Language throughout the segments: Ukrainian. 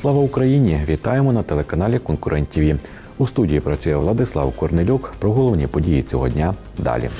Слава Україні! Вітаємо на телеканалі Конкурент ТВ. У студії працює Владислав Корнелюк. Про головні події цього дня далі.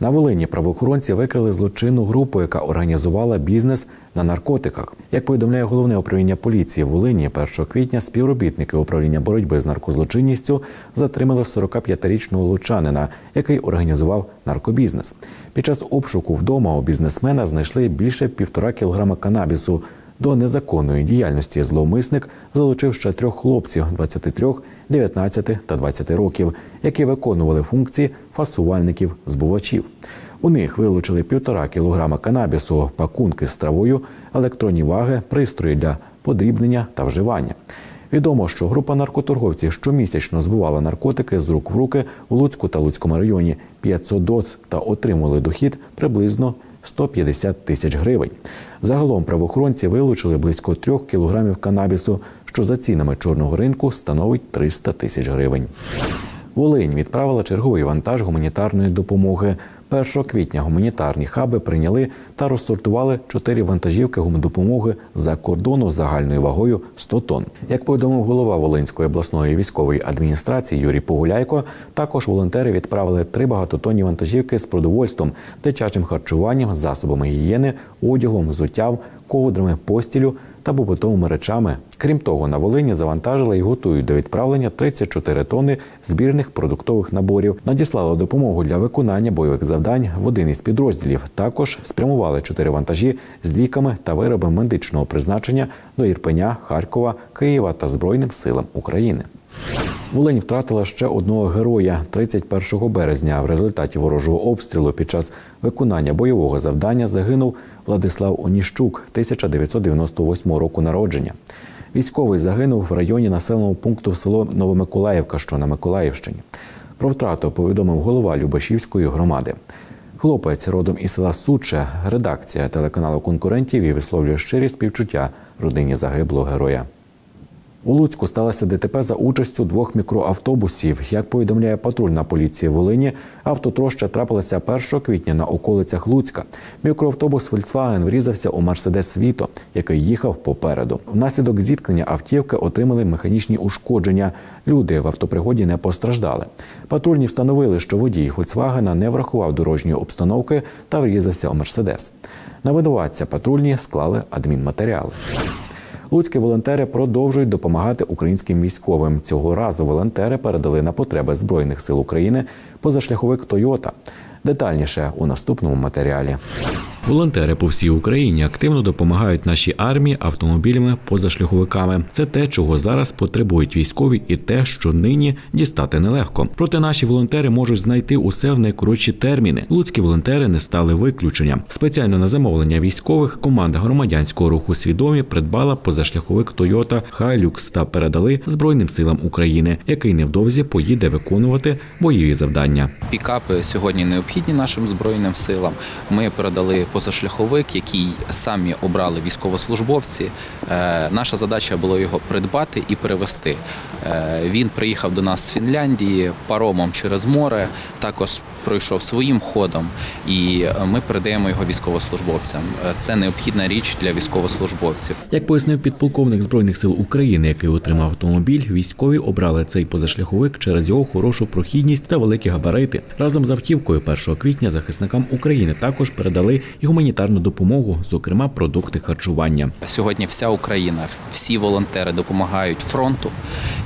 На Волині правоохоронці викрили злочинну групу, яка організувала бізнес на наркотиках. Як повідомляє головне управління поліції Волині, 1 квітня співробітники управління боротьби з наркозлочинністю затримали 45-річного лучанина, який організував наркобізнес. Під час обшуку вдома у бізнесмена знайшли більше півтора кілограма канабісу. До незаконної діяльності зловмисник залучив ще трьох хлопців 23, 19 та 20 років, які виконували функції фасувальників збувачів. У них вилучили півтора кілограма канабісу, пакунки з травою, електронні ваги, пристрої для подрібнення та вживання. Відомо, що група наркоторговців щомісячно збувала наркотики з рук в руки у Луцьку та Луцькому районі 500 доз та отримували дохід приблизно 150 тисяч гривень. Загалом правоохоронці вилучили близько трьох кілограмів канабісу, що за цінами чорного ринку становить 300 тисяч гривень. Волинь відправила черговий вантаж гуманітарної допомоги. 1 квітня гуманітарні хаби прийняли та розсортували чотири вантажівки гумдопомоги за кордону загальною вагою 100 тонн. Як повідомив голова Волинської обласної військової адміністрації Юрій Погуляйко, також волонтери відправили три багатотонні вантажівки з продовольством, дитячим харчуванням, засобами гігієни, одягом, взуттям, ковдрами, постілю та побутовими речами. Крім того, на Волині завантажили і готують до відправлення 34 тонни збірних продуктових наборів. Надіслали допомогу для виконання бойових завдань в один із підрозділів. Також спрямували чотири вантажі з ліками та виробами медичного призначення до Ірпеня, Харкова, Києва та Збройним силам України. Волинь втратила ще одного героя 31 березня. В результаті ворожого обстрілу під час виконання бойового завдання загинув Владислав Оніщук 1998 року народження. Військовий загинув в районі населеного пункту село Новомиколаївка, що на Миколаївщині. Про втрату повідомив голова Любашівської громади. Хлопець родом із села Суче, редакція телеканалу конкурентів і висловлює щирі співчуття родині загиблого героя. У Луцьку сталося ДТП за участю двох мікроавтобусів. Як повідомляє патрульна поліція Волині, автотроща трапилася 1 квітня на околицях Луцька. Мікроавтобус Volkswagen врізався у Мерседес Віто, який їхав попереду. Внаслідок зіткнення автівки отримали механічні ушкодження. Люди в автопригоді не постраждали. Патрульні встановили, що водій Volkswagen не врахував дорожньої обстановки та врізався у Мерседес. На винуватця патрульні склали адмінматеріали. Луцькі волонтери продовжують допомагати українським військовим. Цього разу волонтери передали на потреби збройних сил України позашляховик Тойота. Детальніше у наступному матеріалі. Волонтери по всій Україні активно допомагають нашій армії автомобілями позашляховиками. Це те, чого зараз потребують військові, і те, що нині дістати нелегко. Проте наші волонтери можуть знайти усе в найкоротші терміни. Луцькі волонтери не стали виключенням. Спеціально на замовлення військових команда громадянського руху свідомі придбала позашляховик Тойота Хайлюкс та передали Збройним силам України, який невдовзі поїде виконувати бойові завдання. Пікапи сьогодні необхідні нашим збройним силам. Ми передали позашляховик, який самі обрали військовослужбовці. Е, Наша задача була його придбати і перевезти. Е, Він приїхав до нас з Фінляндії паромом через море, також пройшов своїм ходом, і ми передаємо його військовослужбовцям. Е, Це необхідна річ для військовослужбовців. Як пояснив підполковник збройних сил України, який отримав автомобіль, військові обрали цей позашляховик через його хорошу прохідність та великі габарити. Разом з автівкою 1 квітня захисникам України також передали і гуманітарну допомогу, зокрема продукти харчування. Сьогодні вся Україна, всі волонтери допомагають фронту,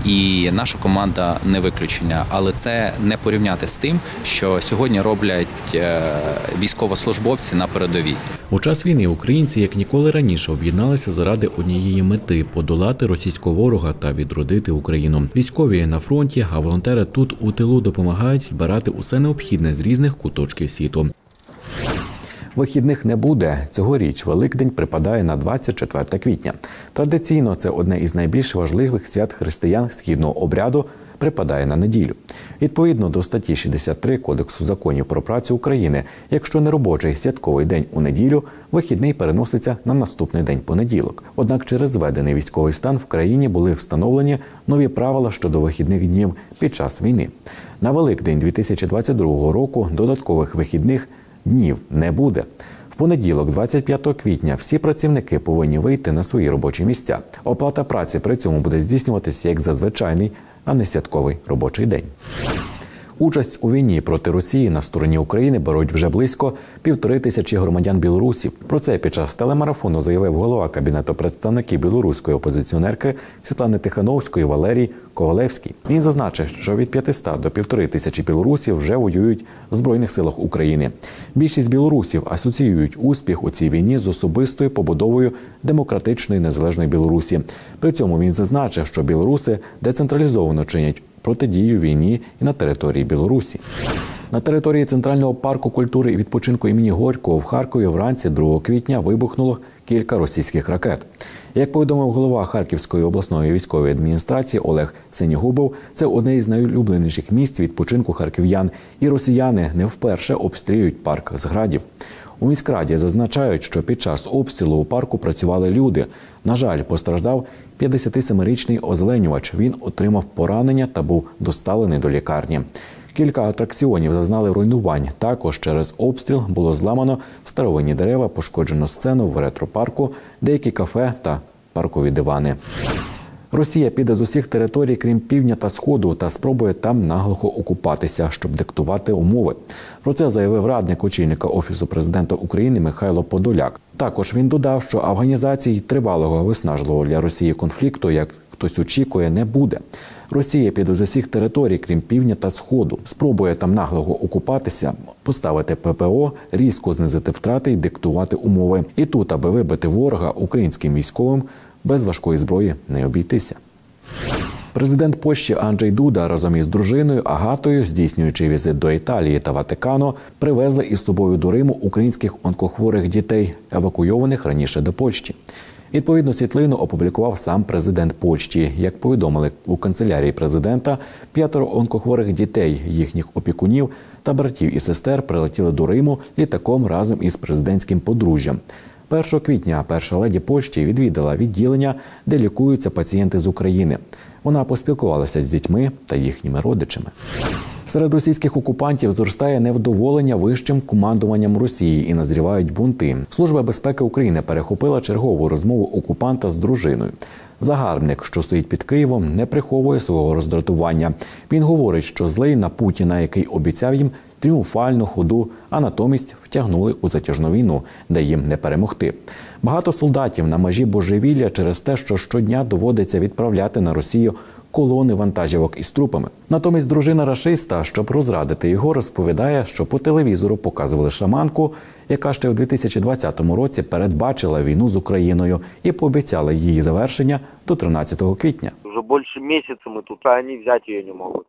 і наша команда не виключення. Але це не порівняти з тим, що сьогодні роблять е, військовослужбовці на передовій. У час війни українці як ніколи раніше об'єдналися заради однієї мети подолати російського ворога та відродити Україну. Військові на фронті, а волонтери тут у тилу допомагають збирати усе необхідне з різних куточків світу. Вихідних не буде. Цьогоріч Великдень припадає на 24 квітня. Традиційно це одне із найбільш важливих свят християн східного обряду. Припадає на неділю. Відповідно до статті 63 Кодексу законів про працю України, якщо неробочий святковий день у неділю, вихідний переноситься на наступний день понеділок. Однак через введений військовий стан в країні були встановлені нові правила щодо вихідних днів під час війни. На Великдень 2022 року додаткових вихідних днів не буде. понеділок, 25 квітня, всі працівники повинні вийти на свої робочі місця. Оплата праці при цьому буде здійснюватися як за звичайний, а не святковий робочий день. Участь у війні проти Росії на стороні України беруть вже близько півтори тисячі громадян білорусів. Про це під час телемарафону заявив голова кабінету представників білоруської опозиціонерки Світлани Тихановської Валерій Ковалевський. Він зазначив, що від 500 до півтори тисячі білорусів вже воюють в збройних силах України. Більшість білорусів асоціюють успіх у цій війні з особистою побудовою демократичної незалежної Білорусі. При цьому він зазначив, що білоруси децентралізовано чинять протидію війні і на території Білорусі. На території Центрального парку культури і відпочинку імені Горького в Харкові вранці 2 квітня вибухнуло кілька російських ракет. Як повідомив голова Харківської обласної військової адміністрації Олег Синігубов, це одне із найулюбленіших місць відпочинку харків'ян, і росіяни не вперше обстрілюють парк з градів. У міськраді зазначають, що під час обстрілу у парку працювали люди. На жаль, постраждав 57-річний озеленювач. Він отримав поранення та був доставлений до лікарні. Кілька атракціонів зазнали руйнувань. Також через обстріл було зламано старовинні дерева, пошкоджено сцену в ретропарку, деякі кафе та паркові дивани. Росія піде з усіх територій, крім півдня та сходу, та спробує там наглухо окупатися, щоб диктувати умови. Про це заявив радник очільника офісу президента України Михайло Подоляк. Також він додав, що афганізації тривалого виснажливого для Росії конфлікту, як хтось очікує, не буде. Росія піде з усіх територій, крім півдня та сходу, спробує там наглого окупатися, поставити ППО, різко знизити втрати і диктувати умови. І тут, аби вибити ворога українським військовим, без важкої зброї не обійтися. Президент Польщі Анджей Дуда разом із дружиною Агатою, здійснюючи візит до Італії та Ватикану, привезли із собою до Риму українських онкохворих дітей, евакуйованих раніше до Польщі. Відповідну світлину опублікував сам президент Польщі. Як повідомили у канцелярії президента, п'ятеро онкохворих дітей, їхніх опікунів та братів і сестер прилетіли до Риму літаком разом із президентським подружжям. 1 квітня перша леді Польщі відвідала відділення, де лікуються пацієнти з України. Вона поспілкувалася з дітьми та їхніми родичами. Серед російських окупантів зростає невдоволення вищим командуванням Росії і назрівають бунти. Служба безпеки України перехопила чергову розмову окупанта з дружиною. Загарбник, що стоїть під Києвом, не приховує свого роздратування. Він говорить, що злий на Путіна, який обіцяв їм тріумфальну ходу, а натомість втягнули у затяжну війну, де їм не перемогти. Багато солдатів на межі божевілля через те, що щодня доводиться відправляти на Росію колони вантажівок із трупами. Натомість дружина рашиста, щоб розрадити його, розповідає, що по телевізору показували шаманку, яка ще в 2020 році передбачила війну з Україною і пообіцяла її завершення до 13 квітня. Уже больше месяца мы тут, а они взять ее не могут.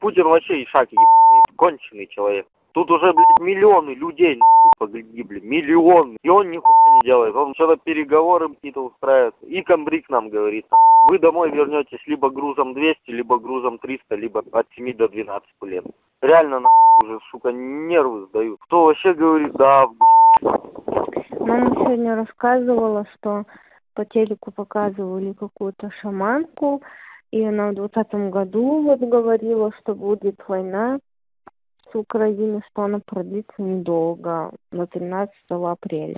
Путин вообще ишаки ебаный, конченый человек. Тут уже, блядь, миллионы людей погибли, миллионы. И он нихуя не делает. Он что-то переговоры какие-то устраивает. И комбриг нам говорит, вы домой вернетесь либо грузом 200, либо грузом 300, либо от 7 до 12 лет. Реально, нахуй, уже, сука, нервы сдают. Кто вообще говорит, да, Мама сегодня рассказывала, что по телеку показывали какую-то шаманку, и она в двадцатом году вот говорила, что будет война с Украиной, что она продлится недолго, до 13 апреля.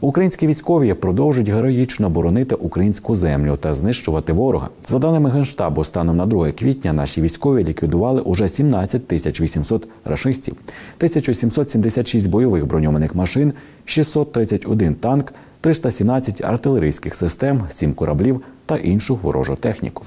Українські військові продовжують героїчно боронити українську землю та знищувати ворога. За даними генштабу, станом на 2 квітня наші військові ліквідували уже 17 тисяч 800 рашистів, 1776 бойових броньованих машин, 631 танк, 317 артилерійських систем, 7 кораблів та іншу ворожу техніку.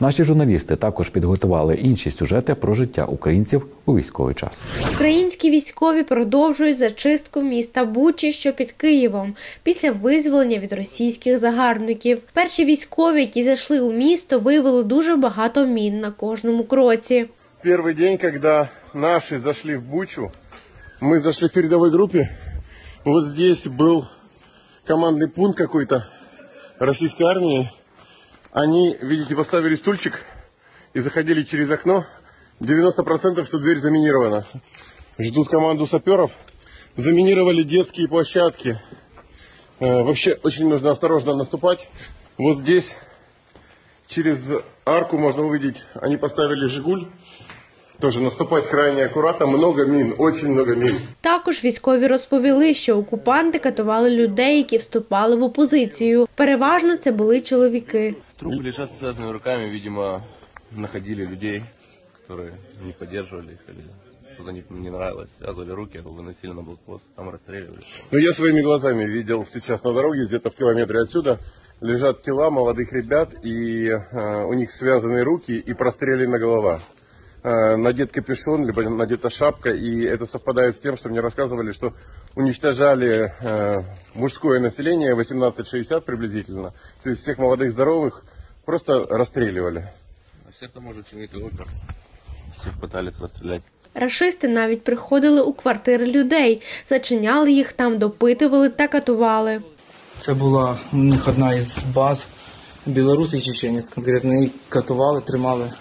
Наші журналісти також підготували інші сюжети про життя українців у військовий час. Українські військові продовжують зачистку міста Бучі, що під Києвом, після визволення від російських загарбників. Перші військові, які зайшли у місто, виявили дуже багато мін на кожному кроці. Первый день, когда наши зашли в Бучу, мы зашли в передовой группе. Вот здесь был командный пункт какой-то российской армии. Они, видите, поставили стульчик и заходили через окно. 90% что дверь заминирована. Ждут команду саперов. Заминировали детские площадки. Э, Вообще очень нужно осторожно наступать. Вот здесь через арку можно увидеть, они поставили «Жигуль». тоже наступать крайне аккуратно. Много мин, очень много мин. Також військові розповіли, що окупанти катували людей, які вступали в опозицію. Переважно це були чоловіки. Трупы лежат с связанными руками, видимо, находили людей, которые не поддерживали их или что-то не, не нравилось, связывали руки, выносили на блокпост, там расстреливали. Но я своими глазами видел сейчас на дороге, где-то в километре отсюда, лежат тела молодых ребят, и э, у них связаны руки и прострелена голова. Э, надет капюшон, либо надета шапка, и это совпадает с тем, что мне рассказывали, что уничтожали э, мужское население 18-60 приблизительно, то есть всех молодых здоровых просто расстреливали. А всех, кто может чинить опер, всех пытались расстрелять. Рашисти навіть приходили у квартири людей, зачиняли їх там, допитували та катували. Це була у них одна із баз білорус і чеченець. Конкретно їх катували, тримали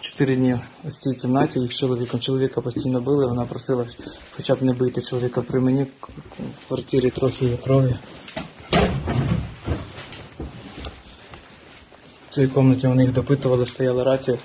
чотири дні у цій кімнаті. Їх з чоловіком. Чоловіка постійно били. Вона просила хоча б не бити чоловіка при мені. В квартирі трохи є крові. В цій кімнаті вони їх допитували, стояла рація.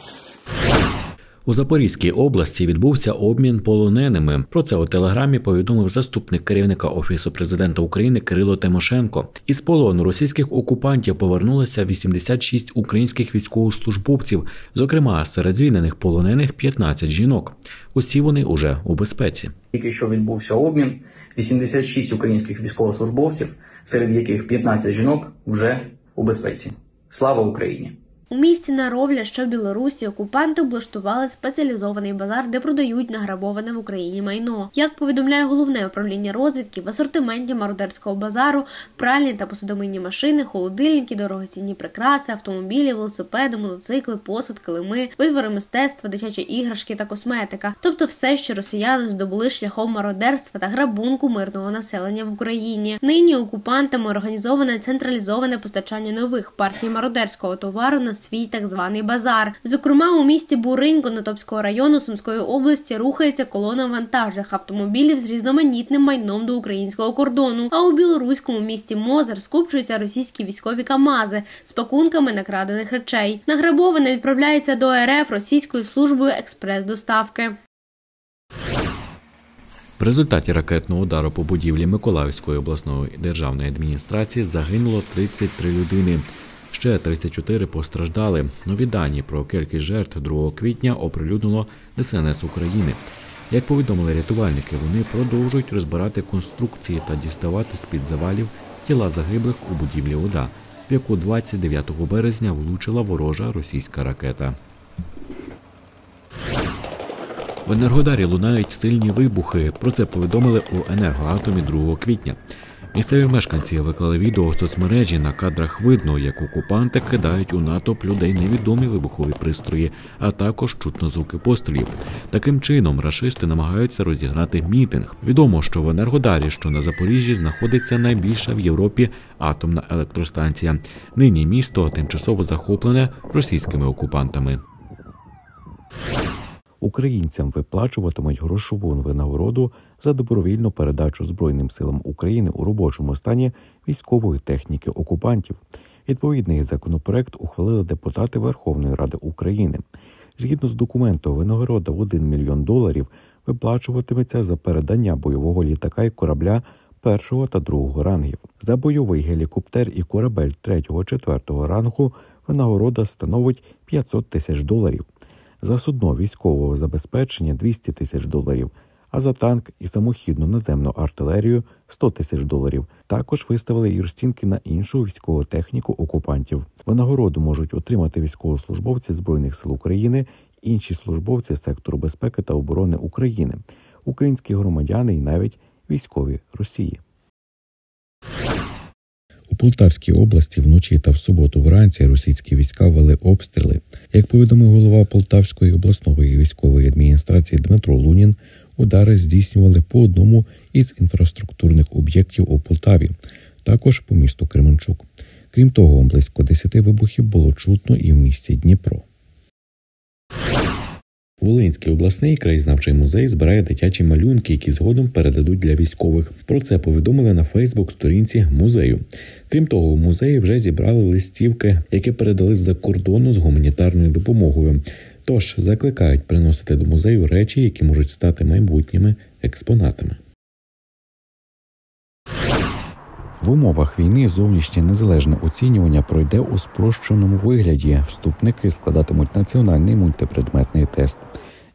У Запорізькій області відбувся обмін полоненими. Про це у телеграмі повідомив заступник керівника офісу президента України Кирило Тимошенко. Із полону російських окупантів повернулося 86 українських військовослужбовців. Зокрема, серед звільнених полонених 15 жінок. Усі вони уже у безпеці. Тільки що відбувся обмін 86 українських військовослужбовців, серед яких 15 жінок вже у безпеці. Слава Україні! У місті Наровля, що в Білорусі, окупанти облаштували спеціалізований базар, де продають награбоване в Україні майно. Як повідомляє головне управління розвідки, в асортименті мародерського базару пральні та посудомийні машини, холодильники, дорогоцінні прикраси, автомобілі, велосипеди, мотоцикли, посуд, килими, витвори мистецтва, дитячі іграшки та косметика, тобто все, що росіяни здобули шляхом мародерства та грабунку мирного населення в Україні. Нині окупантами організоване централізоване постачання нових партій мародерського товару на свій так званий базар. Зокрема, у місті Буринь Конотопського району Сумської області рухається колона вантажних автомобілів з різноманітним майном до українського кордону. А у білоруському місті Мозер скупчуються російські військові камази з пакунками накрадених речей. Награбоване відправляється до РФ російською службою експрес-доставки. В результаті ракетного удару по будівлі Миколаївської обласної державної адміністрації загинуло 33 людини. Ще 34 постраждали. Нові дані про кількість жертв 2 квітня оприлюднило ДСНС України. Як повідомили рятувальники, вони продовжують розбирати конструкції та діставати з-під завалів тіла загиблих у будівлі ОДА, в яку 29 березня влучила ворожа російська ракета. В Енергодарі лунають сильні вибухи. Про це повідомили у енергоатомі 2 квітня. Місцеві мешканці виклали відео в соцмережі. На кадрах видно, як окупанти кидають у натовп людей невідомі вибухові пристрої, а також чутно звуки пострілів. Таким чином рашисти намагаються розігнати мітинг. Відомо, що в Енергодарі, що на Запоріжжі, знаходиться найбільша в Європі атомна електростанція. Нині місто тимчасово захоплене російськими окупантами. Українцям виплачуватимуть грошову винагороду за добровільну передачу Збройним силам України у робочому стані військової техніки окупантів. Відповідний законопроект ухвалили депутати Верховної Ради України. Згідно з документом, винагорода в 1 мільйон доларів виплачуватиметься за передання бойового літака і корабля першого та другого рангів. За бойовий гелікоптер і корабель третього четвертого рангу винагорода становить 500 тисяч доларів за судно військового забезпечення 200 тисяч доларів, а за танк і самохідну наземну артилерію 100 тисяч доларів. Також виставили і розцінки на іншу військову техніку окупантів. Винагороду можуть отримати військовослужбовці збройних сил України, інші службовці сектору безпеки та оборони України, українські громадяни і навіть військові Росії. У Полтавській області вночі та в суботу вранці російські війська вели обстріли. Як повідомив голова Полтавської обласної військової адміністрації Дмитро Лунін, удари здійснювали по одному із інфраструктурних об'єктів у Полтаві, також по місту Кременчук. Крім того, близько 10 вибухів було чутно і в місті Дніпро. Волинський обласний краєзнавчий музей збирає дитячі малюнки, які згодом передадуть для військових. Про це повідомили на Фейсбук-сторінці музею. Крім того, у музеї вже зібрали листівки, які передали з-за кордону з гуманітарною допомогою. Тож закликають приносити до музею речі, які можуть стати майбутніми експонатами. В умовах війни зовнішнє незалежне оцінювання пройде у спрощеному вигляді. Вступники складатимуть національний мультипредметний тест.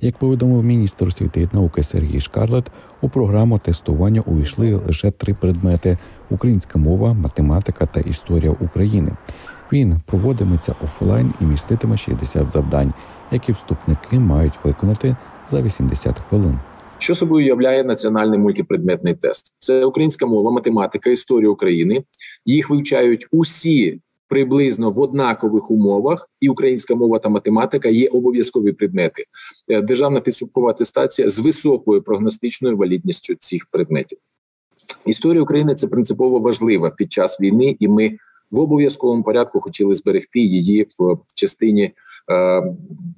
Як повідомив міністр освіти і науки Сергій Шкарлет, у програму тестування увійшли лише три предмети: українська мова, математика та історія України. Він проводиметься офлайн і міститиме 60 завдань, які вступники мають виконати за 80 хвилин. Що собою являє національний мультипредметний тест? Це українська мова, математика, історія України. Їх вивчають усі приблизно в однакових умовах, і українська мова та математика є обов'язкові предмети. Е, Державна підсумкова атестація з високою прогностичною валідністю цих предметів. Історія України це принципово важлива під час війни, і ми в обов'язковому порядку хотіли зберегти її в частині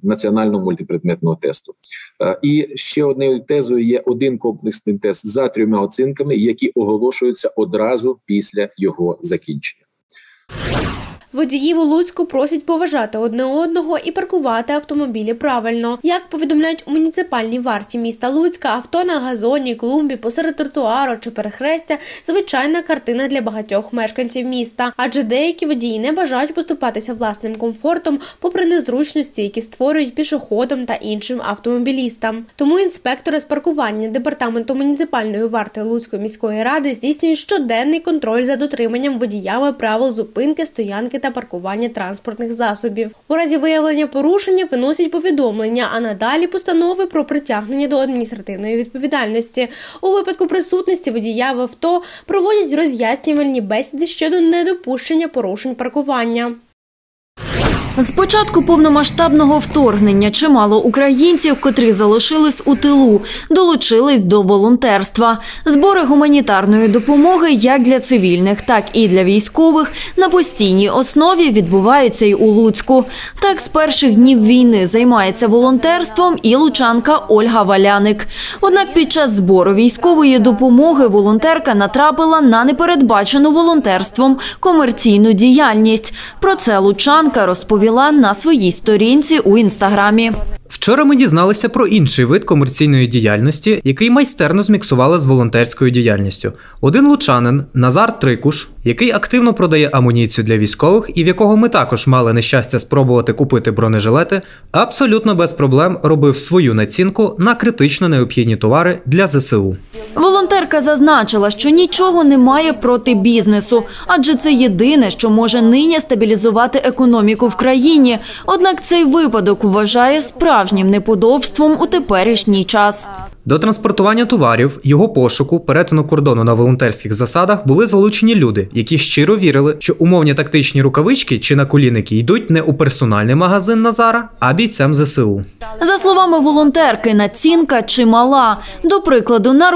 національного мультипредметного тесту. Е, І ще однією тезою є один комплексний тест за трьома оцінками, які оголошуються одразу після його закінчення. Водіїв у Луцьку просять поважати одне одного і паркувати автомобілі правильно. Як повідомляють у муніципальній варті міста Луцька, авто на газоні, клумбі, посеред тротуару чи перехрестя звичайна картина для багатьох мешканців міста, адже деякі водії не бажають поступатися власним комфортом, попри незручності, які створюють пішоходам та іншим автомобілістам. Тому інспектори з паркування департаменту муніципальної варти Луцької міської ради здійснюють щоденний контроль за дотриманням водіями правил зупинки, стоянки та паркування транспортних засобів. У разі виявлення порушення виносять повідомлення, а надалі постанови про притягнення до адміністративної відповідальності. У випадку присутності водія в авто проводять роз'яснювальні бесіди щодо недопущення порушень паркування. З початку повномасштабного вторгнення чимало українців, котрі залишились у тилу, долучились до волонтерства. Збори гуманітарної допомоги як для цивільних, так і для військових на постійній основі відбуваються й у Луцьку. Так, з перших днів війни займається волонтерством і лучанка Ольга Валяник. Однак під час збору військової допомоги волонтерка натрапила на непередбачену волонтерством комерційну діяльність. Про це лучанка розповіла на своїй сторінці у інстаграмі. Вчора ми дізналися про інший вид комерційної діяльності, який майстерно зміксували з волонтерською діяльністю. Один лучанин Назар Трикуш, який активно продає амуніцію для військових, і в якого ми також мали нещастя спробувати купити бронежилети, абсолютно без проблем робив свою націнку на критично необхідні товари для ЗСУ. Волонтерка зазначила, що нічого немає проти бізнесу, адже це єдине, що може нині стабілізувати економіку в країні. Однак цей випадок вважає справжнім неподобством у теперішній час. До транспортування товарів, його пошуку, перетину кордону на волонтерських засадах були залучені люди, які щиро вірили, що умовні тактичні рукавички чи наколінники йдуть не у персональний магазин Назара, а бійцям ЗСУ. За словами волонтерки, націнка чимала. До прикладу, на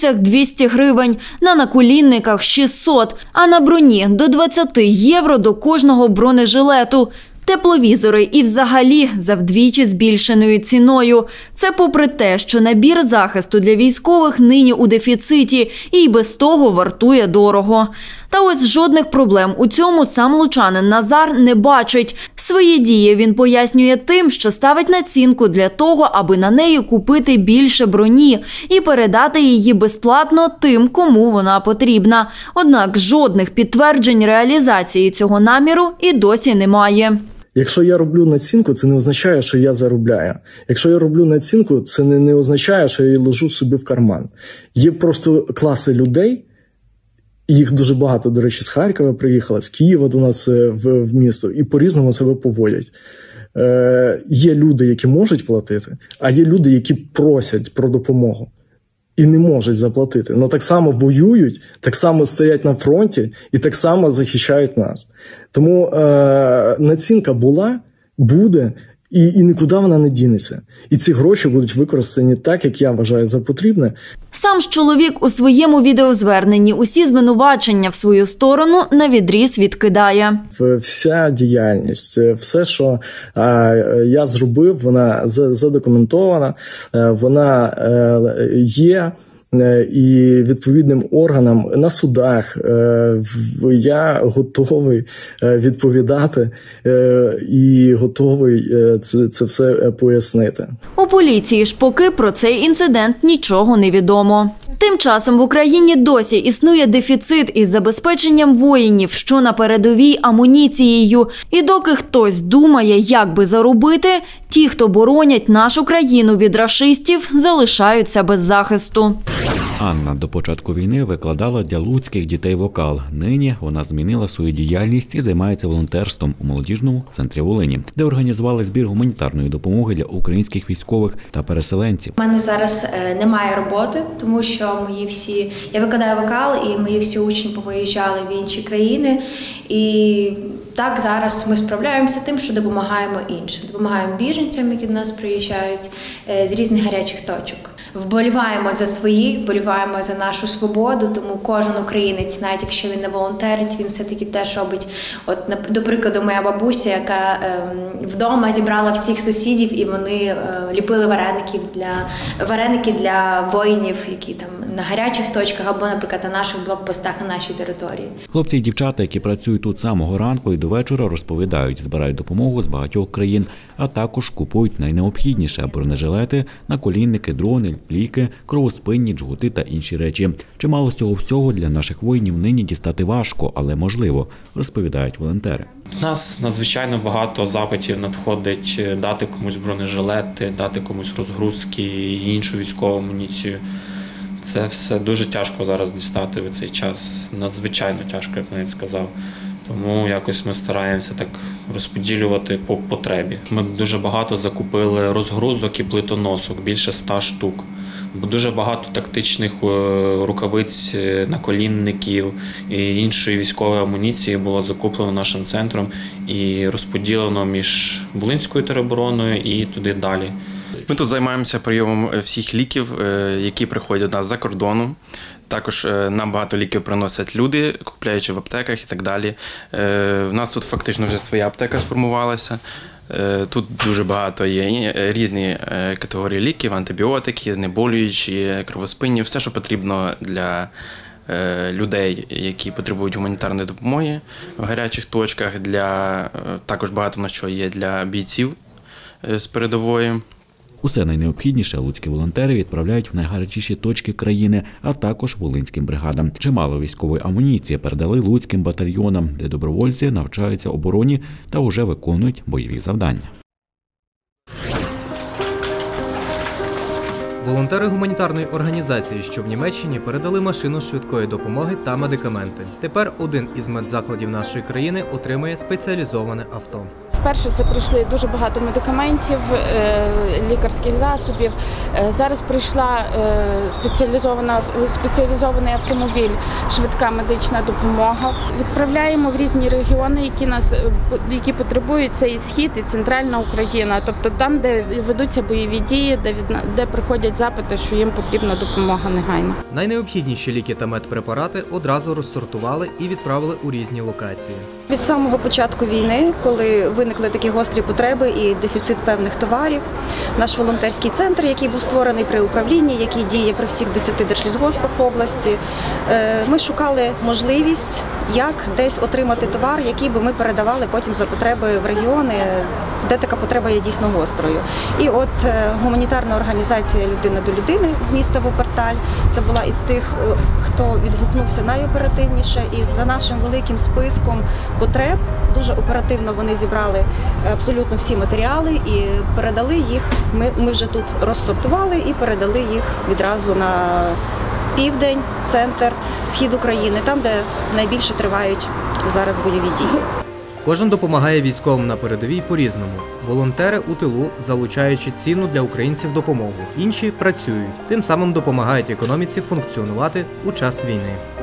рукавицях 200 гривень, на наколінниках 600, а на броні до 20 євро до кожного бронежилету. Тепловізори і взагалі за вдвічі збільшеною ціною. Це попри те, що набір захисту для військових нині у дефіциті і без того вартує дорого. Та ось жодних проблем у цьому сам лучанин Назар не бачить. Свої дії він пояснює тим, що ставить націнку для того, аби на неї купити більше броні і передати її безплатно тим, кому вона потрібна. Однак жодних підтверджень реалізації цього наміру і досі немає. Якщо я роблю націнку, це не означає, що я заробляю. Якщо я роблю націнку, це не, не означає, що я її ложу собі в карман. Є просто класи людей, їх дуже багато, до речі, з Харкова приїхали, з Києва до нас е, в, в місто, і по-різному себе поводять. Е, Є люди, які можуть платити, а є люди, які просять про допомогу. І не можуть заплатити. Ну так само воюють, так само стоять на фронті і так само захищають нас. Тому е, націнка була, буде, і, і нікуди вона не дінеться. І ці гроші будуть використані так, як я вважаю за потрібне. Сам ж чоловік у своєму відеозверненні усі звинувачення в свою сторону на відріз відкидає. Вся діяльність, все, що е, я зробив, вона задокументована, е, вона е, є. Е, і відповідним органам на судах. Е, Я готовий е, відповідати і готовий це, це все пояснити. У поліції ж поки про цей інцидент нічого не відомо. Тим часом в Україні досі існує дефіцит із забезпеченням воїнів, що на передовій амуніцією. І доки хтось думає, як би заробити, ті, хто боронять нашу країну від рашистів, залишаються без захисту. Анна до початку війни викладала для луцьких дітей вокал. Нині вона змінила свою діяльність і займається волонтерством у молодіжному центрі Волині, де організували збір гуманітарної допомоги для українських військових та переселенців. У мене зараз е, немає роботи, тому що мої всі я викладаю вокал, і мої всі учні повиїжджали в інші країни. І так зараз ми справляємося тим, що допомагаємо іншим. Допомагаємо біженцям, які до нас приїжджають е, з різних гарячих точок. Вболіваємо за своїх, вболіваємо за нашу свободу. Тому кожен українець, навіть якщо він не волонтерить, він все таки теж робить. От до прикладу, моя бабуся, яка ем, вдома зібрала всіх сусідів, і вони е, ліпили вареники для вареники для воїнів, які там на гарячих точках або, наприклад, на наших блокпостах на нашій території. Хлопці і дівчата, які працюють тут самого ранку і до вечора, розповідають, збирають допомогу з багатьох країн, а також купують найнеобхідніше бронежилети, наколінники, дрони, ліки, кровоспинні, джгути та інші речі. Чимало з цього всього для наших воїнів нині дістати важко, але можливо, розповідають волонтери. У нас надзвичайно багато запитів надходить е, дати комусь бронежилети, дати комусь розгрузки і іншу військову амуніцію. Це все дуже тяжко зараз дістати в цей час. Надзвичайно тяжко, як навіть сказав. Тому якось ми стараємося так розподілювати по потребі. Ми дуже багато закупили розгрузок і плитоносок, більше ста штук. Дуже багато тактичних е, рукавиць, е, наколінників і іншої військової амуніції було закуплено нашим центром і розподілено між Волинською теробороною і туди далі. Ми тут займаємося прийомом е, всіх ліків, е, які приходять до нас за кордону. Також е, нам багато ліків приносять люди, купляючи в аптеках і так далі. В нас тут фактично вже своя аптека сформувалася. Тут дуже багато є різні категорії ліків, антибіотики, знеболюючі, кровоспинні, все, що потрібно для людей, які потребують гуманітарної допомоги в гарячих точках. Для також багато на що є для бійців з передової. Усе найнеобхідніше луцькі волонтери відправляють в найгарячіші точки країни, а також волинським бригадам. Чимало військової амуніції передали луцьким батальйонам, де добровольці навчаються обороні та уже виконують бойові завдання. Волонтери гуманітарної організації, що в Німеччині, передали машину швидкої допомоги та медикаменти. Тепер один із медзакладів нашої країни отримує спеціалізоване авто. Вперше це прийшли дуже багато медикаментів, е, лікарських засобів. Е, Зараз прийшла е, спеціалізована спеціалізований автомобіль, швидка медична допомога. Відправляємо в різні регіони, які нас які потребують це і схід, і центральна Україна, тобто там, де ведуться бойові дії, де від де приходять запити, що їм потрібна допомога негайно. Найнеобхідніші ліки та медпрепарати одразу розсортували і відправили у різні локації. Від самого початку війни, коли виникли такі гострі потреби і дефіцит певних товарів, наш волонтерський центр, який був створений при управлінні, який діє при всіх 10 держлісгоспах області, е, ми шукали можливість, як десь отримати товар, який би ми передавали потім за потреби в регіони, де така потреба є дійсно гострою. І от е, гуманітарна організація Людина до людини з міста Вуперталь це була із тих, е, хто відгукнувся найоперативніше, і за нашим великим списком потреб дуже оперативно вони зібрали абсолютно всі матеріали і передали їх. Ми, ми вже тут розсортували і передали їх відразу на південь, центр, схід України, там, де найбільше тривають зараз бойові дії. Кожен допомагає військовим на передовій по-різному. Волонтери у тилу, залучаючи цінну для українців допомогу. Інші працюють, тим самим допомагають економіці функціонувати у час війни.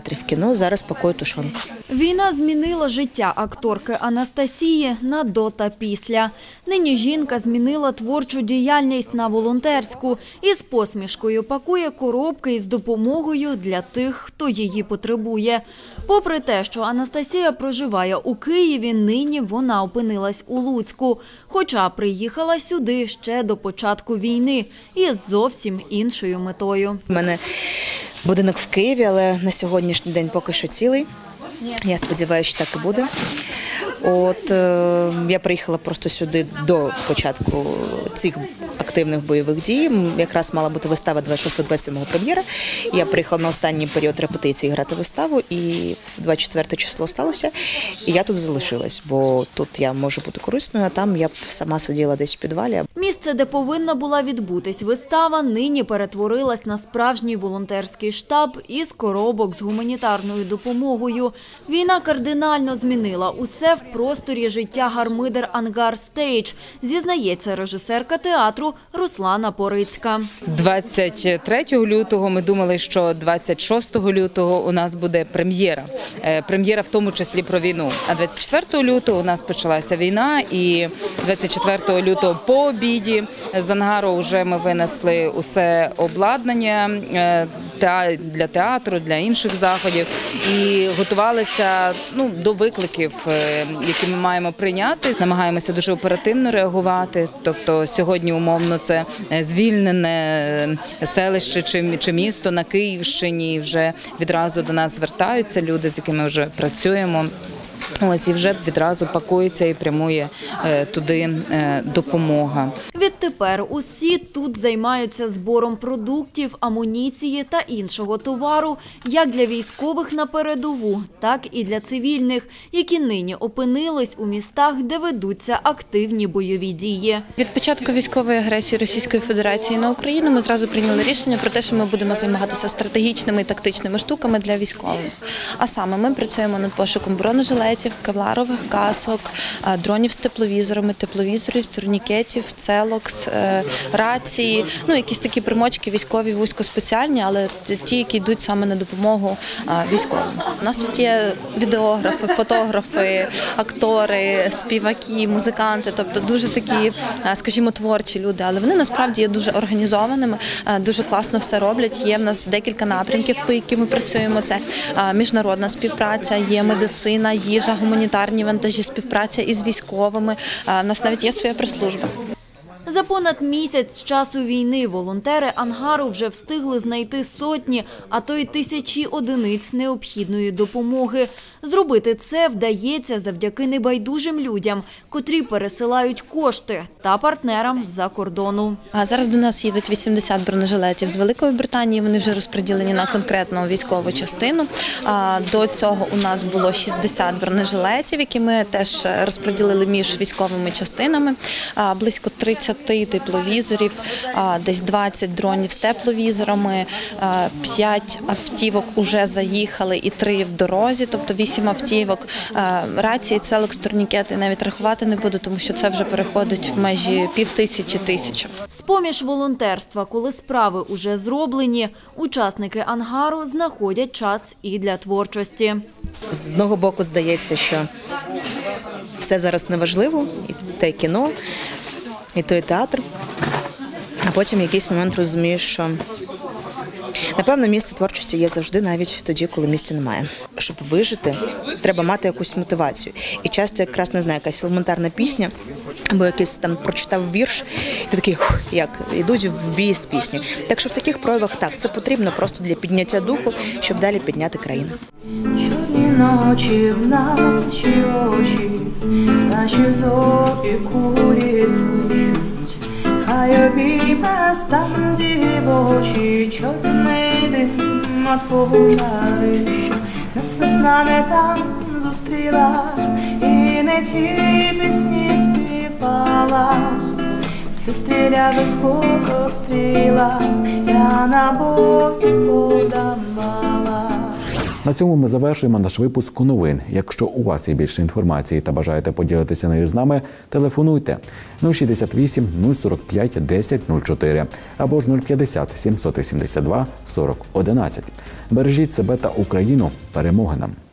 Театрі в кіно, зараз пакую тушонку. Війна змінила життя акторки Анастасії на до та після. Нині жінка змінила творчу діяльність на волонтерську і з посмішкою пакує коробки із допомогою для тих, хто її потребує. Попри те, що Анастасія проживає у Києві, нині вона опинилась у Луцьку, хоча приїхала сюди ще до початку війни із зовсім іншою метою. У мене будинок в Києві, але на сьогоднішній день поки що цілий. Я сподіваюся, що так і буде. От е, я приїхала просто сюди до початку цих активних бойових дій. Якраз мала бути вистава 26-27 прем'єра. Я приїхала на останній період репетиції грати виставу, і 24 число сталося. І я тут залишилась, бо тут я можу бути корисною, а там я б сама сиділа десь в підвалі. Місце, де повинна була відбутись вистава, нині перетворилась на справжній волонтерський штаб із коробок з гуманітарною допомогою. Війна кардинально змінила усе в просторі життя Гармидер Ангар Stage, зізнається режисерка театру Руслана Порицька. 23 лютого ми думали, що 26 лютого у нас буде прем'єра. Е, Прем'єра в тому числі про війну. А 24 лютого у нас почалася війна, і 24 лютого по обіді з ангару вже ми винесли усе обладнання е, для театру, для інших заходів і готувалися ну, до викликів, е, які ми маємо прийняти. Намагаємося дуже оперативно реагувати. Тобто сьогодні умовно це е, звільнене е, селище чи, чи місто на Київщині. Вже відразу до нас звертаються люди, з якими вже працюємо. Ось і вже відразу пакується і прямує е, туди е, допомога. Відтепер усі тут займаються збором продуктів, амуніції та іншого товару, як для військових на передову, так і для цивільних, які нині опинились у містах, де ведуться активні бойові дії. Від початку військової агресії Російської Федерації на Україну ми зразу прийняли рішення про те, що ми будемо займатися стратегічними і тактичними штуками для військових. А саме ми працюємо над пошуком бронежилетів, кевларових касок, дронів з тепловізорами, тепловізорів, турнікетів, целокс, е, рації, ну якісь такі примочки військові вузькоспеціальні, але ті, які йдуть саме на допомогу військовим. У нас тут є відеографи, фотографи, актори, співаки, музиканти, тобто дуже такі, скажімо, творчі люди, але вони насправді є дуже організованими, дуже класно все роблять. Є в нас декілька напрямків, по яким ми працюємо. Це міжнародна співпраця, є медицина, їжа, гуманітарні вантажі, співпраця із військовими. У нас навіть є своя прес-служба. За понад місяць з часу війни волонтери ангару вже встигли знайти сотні, а то й тисячі одиниць необхідної допомоги. Зробити це вдається завдяки небайдужим людям, котрі пересилають кошти та партнерам з-за кордону. Зараз до нас їдуть 80 бронежилетів з Великої Британії. Вони вже розподілені на конкретну військову частину. До цього у нас було 60 бронежилетів, які ми теж розподілили між військовими частинами. Близько 30 тепловізорів, десь 20 дронів з тепловізорами, 5 автівок уже заїхали і 3 в дорозі, тобто 8 автівок. Рації, целокс, турнікети навіть рахувати не буду, тому що це вже переходить в межі пів тисячі тисяч. З-поміж волонтерства, коли справи уже зроблені, учасники ангару знаходять час і для творчості. З одного боку здається, що все зараз неважливо, і те кіно, і той театр. А потім якийсь момент розумієш, що напевно місце творчості є завжди, навіть тоді, коли місця немає. Щоб вижити, треба мати якусь мотивацію. І часто якраз не знаю, якась елементарна пісня. Або якийсь там прочитав вірш, і ти такий як йдуть в бій з пісні. Так що в таких проявах так це потрібно просто для підняття духу, щоб далі підняти країну. Чорні ночі в наші очі, наші зорі кулі смішуть. Хай обійме стан дівочі, чорний дим от пожарища. Нас весна не там зустріла, і не ті пісні співала. Ти стріля без кого стріла, я на бої подавала. На цьому ми завершуємо наш випуск новин. Якщо у вас є більше інформації та бажаєте поділитися нею з нами, телефонуйте 068 045 10 04 або ж 050 782 40 11. Бережіть себе та Україну. Перемоги нам!